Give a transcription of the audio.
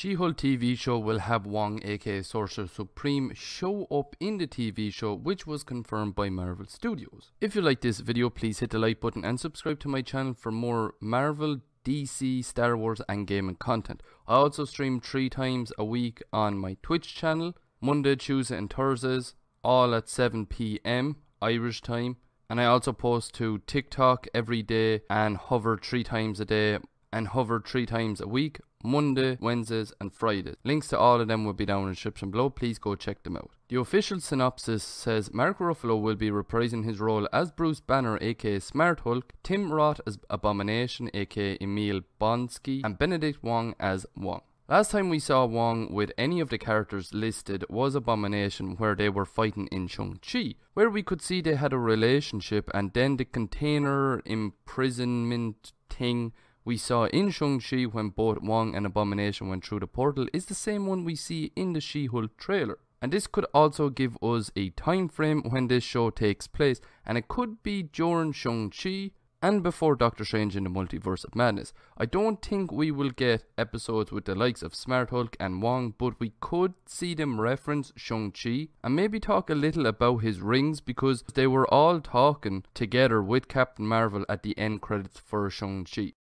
She-Hulk TV show will have Wong aka Sorcerer Supreme show up in the TV show which was confirmed by Marvel Studios. If you like this video please hit the like button and subscribe to my channel for more Marvel, DC, Star Wars and gaming content. I also stream 3 times a week on my Twitch channel, Monday, Tuesday and Thursdays, all at 7pm Irish time. And I also post to TikTok every day and hover 3 times a day and hover 3 times a week Monday, Wednesdays, and Fridays. Links to all of them will be down in the description below. Please go check them out. The official synopsis says Mark Ruffalo will be reprising his role as Bruce Banner, aka Smart Hulk, Tim Roth as Abomination, aka Emil Blonsky, and Benedict Wong as Wong. Last time we saw Wong with any of the characters listed was Abomination where they were fighting in Shang-Chi, where we could see they had a relationship and then the container imprisonment thing we saw in Shang-Chi when both Wong and Abomination went through the portal is the same one we see in the She-Hulk trailer. And this could also give us a time frame when this show takes place, and it could be during Shang-Chi and before Doctor Strange in the Multiverse of Madness. I don't think we will get episodes with the likes of Smart Hulk and Wong, but we could see them reference Shang-Chi and maybe talk a little about his rings because they were all talking together with Captain Marvel at the end credits for Shang-Chi.